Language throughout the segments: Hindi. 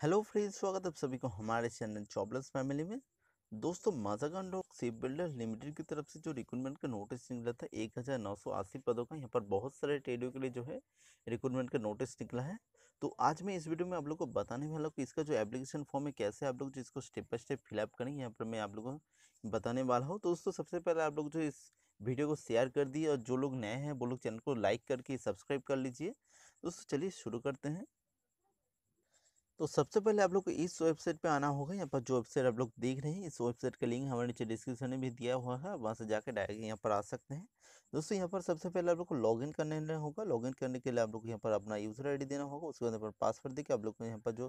हेलो फ्रेंड्स, स्वागत है आप सभी को हमारे चैनल जॉबलेस फैमिली में। दोस्तों Mazagon dock ship builder limited की तरफ़ से जो रिक्रूटमेंट का नोटिस निकला था, एक हज़ार नौ सौ अस्सी पदों का, यहाँ पर बहुत सारे ट्रेडों के लिए जो है रिक्रूटमेंट का नोटिस निकला है। तो आज मैं इस वीडियो में आप लोग को बताने वाला हूँ कि इसका जो एप्लीकेशन फॉर्म है, कैसे आप लोग जिसको स्टेप बाय स्टेप फिलअप करेंगे यहाँ पर मैं आप लोगों को बताने वाला हूँ। दोस्तों, सबसे पहले आप लोग जो इस वीडियो को शेयर कर दिए और जो लोग नए हैं, वो लोग चैनल को लाइक करके सब्सक्राइब कर लीजिए। दोस्तों, चलिए शुरू करते हैं। तो सबसे पहले आप लोग को इस वेबसाइट पे आना होगा, यहाँ पर जो वेबसाइट आप लोग देख रहे हैं, इस वेबसाइट का लिंक हमारे नीचे डिस्क्रिप्शन में भी दिया हुआ है वहाँ से जाकर डायरेक्ट यहाँ पर आ सकते हैं। दोस्तों, यहाँ पर सबसे पहले आप लोग को लॉगिन करने होगा, लॉगिन करने के लिए आप लोग यहाँ पर अपना यूज़र आईडी देना होगा, उसके बाद यहाँ पर पासवर्ड देकर आप लोग को यहाँ पर जो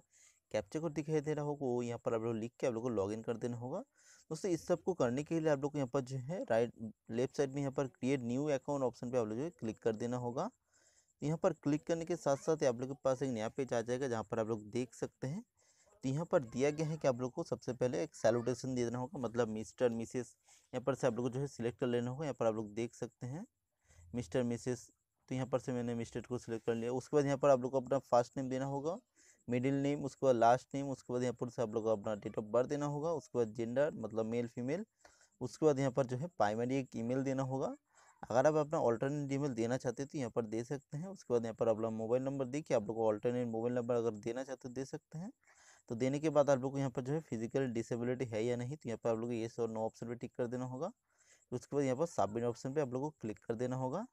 कैप्चर कोड दिखाई दे रहा होगा, वो यहाँ पर आप लोग लिख के आप लोग को लॉगिन कर देना होगा। दोस्तों, इस सबको करने के लिए आप लोग को यहाँ पर जो है, राइट, लेफ़्ट साइड में यहाँ पर क्रिएट न्यू अकाउंट ऑप्शन पर आप लोग जो है क्लिक कर देना होगा। यहाँ पर क्लिक करने के साथ साथ आप लोग के पास एक नया पेज आ जाएगा जहाँ पर आप लोग देख सकते हैं। तो यहाँ पर दिया गया है कि आप लोग को सबसे पहले एक सैलुटेशन दे देना होगा मतलब मिस्टर, मिसेस यहाँ पर से आप लोग को जो है सिलेक्ट कर लेना होगा। यहाँ पर आप लोग देख सकते हैं, मिस्टर, मिसेस तो यहाँ पर से मैंने मिस्टर को सिलेक्ट कर लिया। उसके बाद यहाँ पर आप लोग को अपना फ़र्स्ट नेम देना होगा मिडिल नेम उसके बाद लास्ट नेम उसके बाद यहाँ पर से आप लोग को अपना डेट ऑफ़ बर्थ देना होगा, उसके बाद जेंडर मतलब मेल फीमेल उसके बाद यहाँ पर जो है प्राइमरी एक ईमेल देना होगा। अगर आप अपना ऑल्टरनेट ईमेल देना चाहते हैं तो यहाँ पर दे सकते हैं। उसके बाद यहाँ पर अपना मोबाइल नंबर देखिए आप लोग को ऑल्टरनेट मोबाइल नंबर अगर देना चाहते हो दे सकते हैं। तो देने के बाद आप लोग को यहाँ पर जो है फ़िज़िकल डिसेबिलिटी है या नहीं तो यहाँ पर आप लोग को येस और नो ऑप्शन पे टिक कर देना होगा। तो उसके बाद यहाँ पर सबमिट ऑप्शन पे आप लोग को क्लिक कर देना होगा।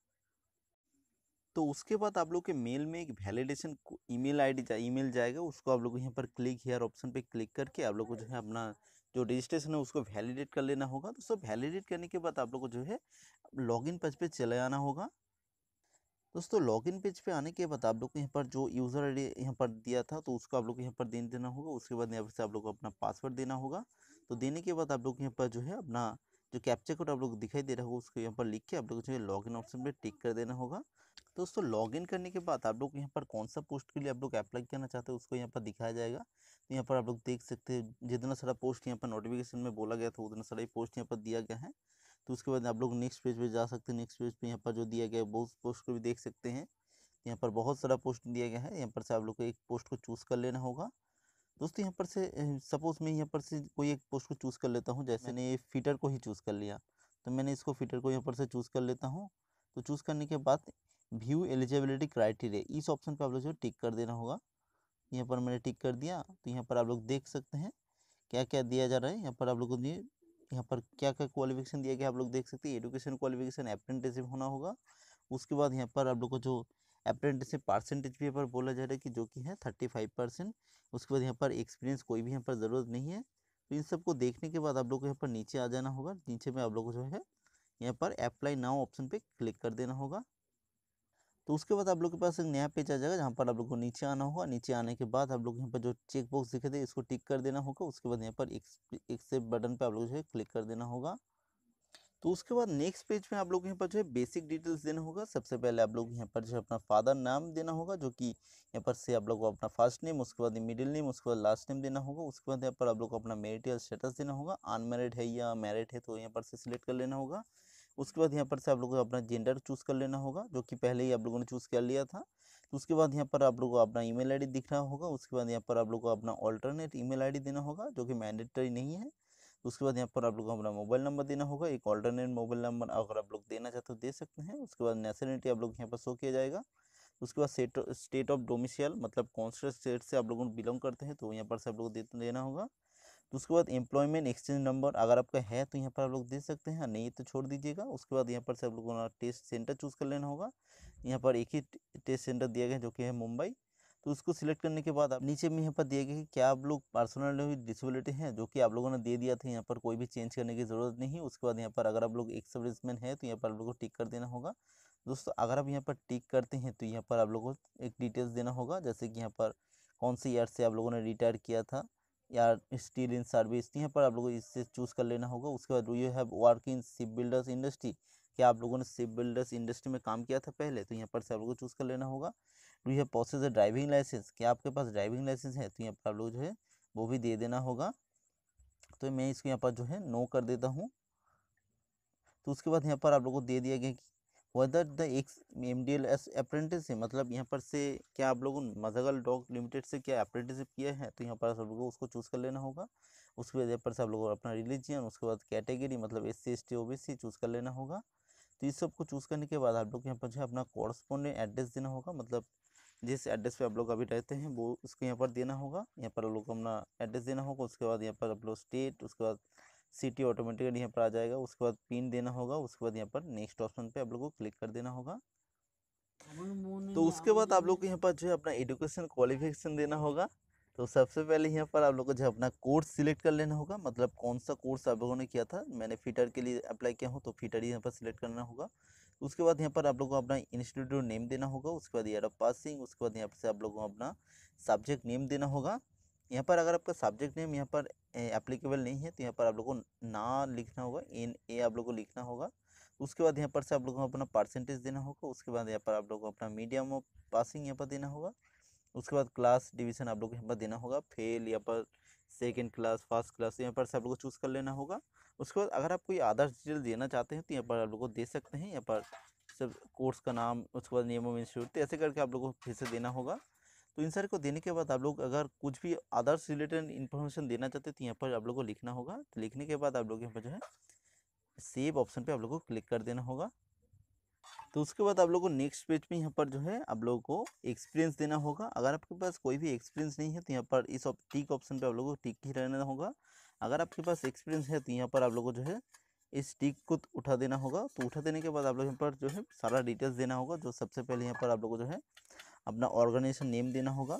तो उसके बाद आप लोग के मेल में एक वैलिडेशन ईमेल आईडी जा, ईमेल जाएगा। उसको आप लोग यहाँ पर क्लिक हेयर ऑप्शन पे क्लिक करके आप लोग को जो है अपना जो रजिस्ट्रेशन है उसको वैलिडेट कर लेना होगा। तो सब वैलिडेट करने के बाद आप लोग को जो है लॉगिन पेज पे चले आना होगा। दोस्तों लॉगिन पेज पे आने के बाद आप लोग को यहाँ पर जो यूज़र आई डी यहाँ पर दिया था तो उसको आप लोग को यहाँ पर दे देना होगा। उसके बाद यहाँ पर से आप लोग को अपना पासवर्ड देना होगा। तो देने के बाद आप लोग यहाँ पर जो है अपना जो कैप्चर कोड आप लोग दिखाई दे रहा होगा, उसको यहाँ पर लिख के आप लोग जो है ऑप्शन पर टिक कर देना होगा। दोस्तों लॉगिन करने के बाद आप लोग यहाँ पर कौन सा पोस्ट के लिए आप लोग अप्लाई करना चाहते हैं, उसको यहाँ पर दिखाया जाएगा। यहाँ पर आप लोग देख सकते हैं जितना सारा पोस्ट यहाँ पर नोटिफिकेशन में बोला गया था उतना सारा ही पोस्ट यहाँ पर दिया गया है। तो उसके बाद आप लोग नेक्स्ट पेज पे जा सकते हैं नेक्स्ट पेज पे यहाँ पर जो दिया गया है बहुत पोस्ट को भी देख सकते हैं। यहाँ पर बहुत सारा पोस्ट दिया गया है यहाँ पर से आप लोग को एक पोस्ट को चूज़ कर लेना होगा। दोस्तों यहाँ पर से सपोज़ मैं यहाँ पर से कोई एक पोस्ट को चूज़ कर लेता हूँ जैसे मैंने फिटर को ही चूज़ कर लिया। तो मैंने इसको फिटर को यहाँ पर से चूज़ कर लेता हूँ। तो चूज़ करने के बाद व्यू एलिजिबिलिटी क्राइटेरिया इस ऑप्शन पर आप लोग जो टिक कर देना होगा। यहाँ पर मैंने टिक कर दिया तो यहाँ पर आप लोग देख सकते हैं क्या क्या दिया जा रहा है यहाँ पर आप लोग को यहाँ पर क्या क्या क्वालिफिकेशन दिया गया आप लोग देख सकते हैं एजुकेशन क्वालिफिकेशन अप्रेंटिसिप होना होगा उसके बाद यहाँ पर आप लोग को जो अप्रेंटिसिप परसेंटेज भी यहाँ पर बोला जा रहा है कि जो कि है थर्टी फाइव परसेंट उसके बाद यहाँ पर एक्सपीरियंस कोई भी यहाँ पर ज़रूरत नहीं है तो इन सबको देखने के बाद आप लोग को यहाँ पर नीचे आ जाना होगा नीचे में आप लोग को जो है यहाँ पर अप्लाई नाउ ऑप्शन पे क्लिक कर देना होगा तो उसके बाद आप लोग के पास एक नया पेज आ जाएगा जहाँ पर आप लोग को नीचे आना होगा। नीचे आने के बाद आप लोग यहाँ पर जो चेक बॉक्स दिखे थे, इसको टिक कर देना होगा। उसके बाद यहाँ पर एक्सेप्ट बटन पे आप लोग जो है क्लिक कर देना होगा। तो उसके बाद नेक्स्ट पेज में आप लोग यहाँ पर जो है बेसिक डिटेल्स देना होगा। सबसे पहले आप लोग यहाँ पर जो है अपना फादर नाम देना होगा, जो कि यहाँ पर से आप लोग को अपना फ़र्स्ट नेम, उसके बाद मिडिल नेम, उसके बाद लास्ट नेम देना होगा। उसके बाद यहाँ पर आप लोग को अपना मेरिटल स्टेटस देना होगा। अनमेरिड है या मैरिड है तो यहाँ पर से सिलेक्ट कर लेना होगा। उसके बाद यहाँ पर से आप लोगों को अपना जेंडर चूज़ कर लेना होगा, जो कि पहले ही आप लोगों ने चूज़ कर लिया था। तो उसके बाद यहाँ पर आप लोगों को अपना ईमेल आईडी दिख रहा होगा, उसके बाद यहाँ पर आप लोग को अपना ऑल्टरनेट ईमेल आईडी देना होगा, जो कि मैंडेटरी नहीं है। उसके बाद यहाँ पर आप लोग को अपना मोबाइल नंबर देना होगा, एक ऑल्टरनेट मोबाइल नंबर अगर आप लोग देना चाहते हो दे सकते हैं। उसके बाद नेशनलिटी आप लोग यहाँ पर शो किया जाएगा। उसके बाद स्टेट स्टेट ऑफ़ डोमिसियल मतलब कौन से स्टेट से आप लोगों को बिलोंग करते हैं तो यहाँ पर से आप लोग देना होगा। तो उसके बाद एम्प्लॉयमेंट एक्सचेंज नंबर अगर आपका है तो यहाँ पर आप लोग दे सकते हैं नहीं तो छोड़ दीजिएगा उसके बाद यहाँ पर से आप लोगों को टेस्ट सेंटर चूज़ कर लेना होगा यहाँ पर एक ही टेस्ट सेंटर दिया गया जो कि है मुंबई तो उसको सिलेक्ट करने के बाद आप नीचे में यहाँ पर दिया गया कि क्या आप लोग पर्सनल डिसेबिलिटी हैं जो कि आप लोगों ने दे दिया था यहाँ पर कोई भी चेंज करने की ज़रूरत नहीं उसके बाद यहाँ पर अगर आप लोग एक सर्विसमैन है तो यहाँ पर आप लोग को टिक कर देना होगा दोस्तों अगर आप यहाँ पर टिक करते हैं तो यहाँ पर आप लोगों को एक डिटेल्स देना होगा जैसे कि यहाँ पर कौन सी ईयर से आप लोगों ने रिटायर किया था या स्टील इन सर्विस यहाँ पर आप लोगों को इससे चूज़ कर लेना होगा। उसके बाद you have work in ship builders industry. क्या आप लोगों ने शिप बिल्डर्स इंडस्ट्री में काम किया था पहले? तो यहाँ पर से आप लोगों को चूज़ कर लेना होगा। Do you have process driving licence. क्या आपके पास ड्राइविंग लाइसेंस है? तो यहाँ पर आप लोग जो है, वो भी दे देना होगा। तो मैं इसको यहाँ पर जो है, नो कर देता हूँ। तो उसके बाद यहाँ पर आप लोग को दे दिया गया कि whether the X M D L S apprentice मतलब यहाँ पर से क्या आप लोगों ने मजागल डॉग लिमिटेड से क्या अप्रेंटिसशिप किया है? तो यहाँ पर आप लोगों को उसको चूज़ कर लेना होगा। उसके बाद यहाँ पर से आप लोगों को अपना रिलीजियन उसके बाद कैटेगरी मतलब S C S T O B C choose कर लेना होगा। तो इस सबको चूज़ करने के बाद आप लोग यहाँ पर जो है अपना कॉरस्पॉन्डेंट एड्रेस देना होगा। मतलब जिस एड्रेस पे आप लोग अभी रहते हैं, वो उसको यहाँ पर देना होगा। यहाँ पर आप लोग को अपना एड्रेस देना होगा। उसके बाद यहाँ पर आप लोग स्टेट उसके बाद सिटी ऑटोमेटिकली यहाँ पर आ जाएगा। उसके बाद पिन देना होगा। उसके बाद यहाँ पर नेक्स्ट ऑप्शन पे आप लोग को क्लिक कर देना होगा। तो उसके बाद आप लोग को यहाँ पर जो है अपना एजुकेशन क्वालिफिकेशन देना होगा। तो सबसे पहले यहाँ पर आप लोग को जो अपना कोर्स सिलेक्ट कर लेना होगा। मतलब कौन सा कोर्स आप लोगों ने किया था। मैंने फिटर के लिए अप्लाई किया हूँ तो फिटर ही यहाँ पर सिलेक्ट करना होगा। उसके बाद यहाँ पर आप लोग को अपना इंस्टीट्यूट नेम देना होगा। उसके बाद ईयर ऑफ़ पासिंग उसके बाद यहाँ पर से आप लोगों को अपना सब्जेक्ट नेम देना होगा। यहाँ पर अगर आपका सब्जेक्ट नेम यहाँ पर एप्लीकेबल नहीं है तो यहाँ पर आप लोग को ना लिखना होगा एन ए आप लोग को लिखना होगा। उसके बाद यहाँ पर से आप लोगों को अपना परसेंटेज देना होगा, उसके बाद यहाँ पर आप लोगों को अपना मीडियम ऑफ़ पासिंग यहाँ पर देना होगा। उसके बाद क्लास डिवीज़न आप लोग को यहाँ पर देना होगा फेल यहाँ पर सेकेंड क्लास फ़र्स्ट क्लास यहाँ पर से आप लोग को चूज़ कर लेना होगा। उसके बाद अगर आप कोई आधार डिटेल देना चाहते हैं तो यहाँ पर आप लोग को दे सकते हैं, यहाँ पर सब कोर्स का नाम, उसके बाद नियम ऑफ़ इंस्टीट्यूट ऐसे करके आप लोग को फिर से देना होगा। तो इन सारे को देने के बाद आप लोग अगर कुछ भी अदर्स रिलेटेड इन्फॉर्मेशन देना चाहते तो यहाँ पर आप लोग को लिखना होगा। तो लिखने के बाद आप लोग यहाँ पर जो है, सेव ऑप्शन पे आप लोग को क्लिक कर देना होगा। तो उसके बाद आप लोग को नेक्स्ट पेज पे यहाँ पर जो है, आप लोगों को एक्सपीरियंस देना होगा। अगर आपके पास कोई भी एक्सपीरियंस नहीं है तो यहाँ पर इस टिक ऑप्शन पे आप लोगों को टिक ही रहना होगा। अगर आपके पास एक्सपीरियंस है तो यहाँ पर आप लोगों को जो है, इस टिक को उठा देना होगा। तो उठा देने के बाद आप लोग यहाँ पर जो है, सारा डिटेल्स देना होगा, जो सबसे पहले यहाँ पर आप लोग को जो है अपना ऑर्गेनाइजेशन नेम देना होगा।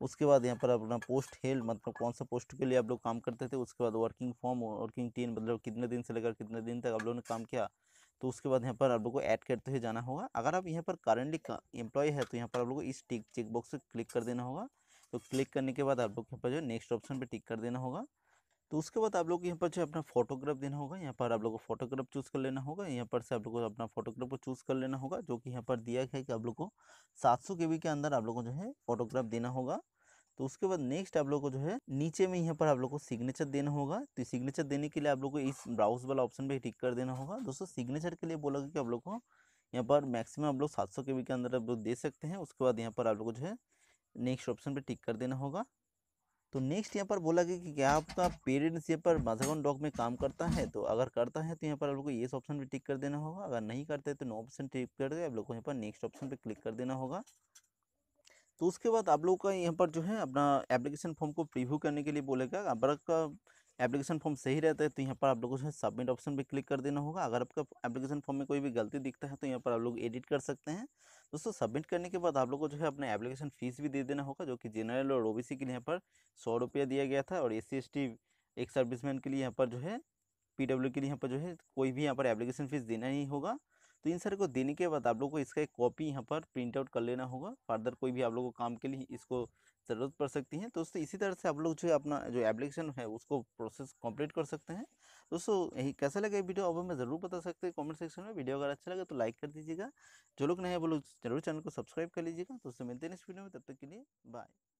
उसके बाद यहाँ पर अपना पोस्ट हेल्ड मतलब कौन सा पोस्ट के लिए आप लोग काम करते थे, उसके बाद वर्किंग फॉर्म, वर्किंग टीम मतलब कितने दिन से लेकर कितने दिन तक आप लोगों ने काम किया तो उसके बाद यहाँ पर आप लोग को ऐड करते हुए जाना होगा। अगर आप यहाँ पर करेंटली एम्प्लॉय है तो यहाँ पर आप लोग को इस टिक चेक बॉक्स से क्लिक कर देना होगा। तो क्लिक करने के बाद आप लोग यहाँ पर जो नेक्स्ट ऑप्शन पर टिक कर देना होगा। तो उसके बाद आप लोग यहाँ पर जो अपना फोटोग्राफ देना होगा, यहाँ पर आप लोग को फोटोग्राफ चूज़ कर लेना होगा, यहाँ पर से आप लोग को अपना फोटोग्राफ को चूज़ कर लेना होगा, जो कि यहाँ पर दिया गया है कि आप लोग को सात सौ के अंदर आप लोग को जो है फोटोग्राफ देना होगा। तो उसके बाद नेक्स्ट आप लोग को जो है नीचे में यहाँ पर आप लोग को सिग्नेचर देना होगा। तो सिग्नेचर देने के लिए आप लोग को इस ब्राउज वाला ऑप्शन पे टिक कर देना होगा। दोस्तों सिग्नेचर के लिए बोला गया कि आप लोग को यहाँ पर मैक्सिमम आप लोग सात सौ के अंदर आप लोग दे सकते हैं। उसके बाद यहाँ पर आप लोग को जो है नेक्स्ट ऑप्शन पर टिक कर देना होगा। तो नेक्स्ट यहाँ पर बोला गया कि क्या आपका पेरेंट्स यहाँ पर माधागन डॉग में काम करता है? तो अगर करता है तो यहाँ पर आप लोग को ये ऑप्शन पे टिक कर देना होगा। अगर नहीं करते तो नो ऑप्शन टिक कर दे। आप लोग को यहाँ पर नेक्स्ट ऑप्शन पे क्लिक कर देना होगा। तो उसके बाद आप लोग का यहाँ पर जो है, अपना एप्लीकेशन फॉर्म को प्रिव्यू करने के लिए बोलेगा अगर आपका एप्लीकेशन फॉर्म सही रहता है तो यहाँ पर आप लोगों को सबमिट ऑप्शन पे क्लिक कर देना होगा। अगर आपका एप्लीकेशन फॉर्म में कोई भी गलती दिखता है तो यहाँ पर आप लोग एडिट कर सकते हैं। दोस्तों, सबमिट करने के बाद आप लोग को जो है अपना एप्लीकेशन फ़ीस भी दे देना होगा, जो कि जनरल और ओबीसी के लिए यहाँ पर सौ रुपया दिया गया था, और एस सी एक सर्विसमैन के लिए यहाँ पर जो है, पीडब्ल्यू के लिए यहाँ पर जो है, कोई भी यहाँ पर एप्लीकेशन फ़ीस देना ही होगा। तो इन सारे को देने के बाद आप लोग को इसका एक कॉपी यहाँ पर प्रिंट आउट कर लेना होगा। फर्दर कोई भी आप लोगों को काम के लिए इसको ज़रूरत पड़ सकती है दोस्तों इसी तरह से आप लोग जो है अपना जो एप्लीकेशन है, उसको प्रोसेस कंप्लीट कर सकते हैं। दोस्तों, यही कैसा लगा ये वीडियो? अब हमें ज़रूर बता सकते हैं कमेंट सेक्शन में। वीडियो अगर अच्छा लगे तो लाइक कर दीजिएगा। जो लोग नए हैं, वो लोग ज़रूर चैनल को सब्सक्राइब कर लीजिएगा। दोस्तों मिलते हैं इस वीडियो में। तब तक के लिए बाय।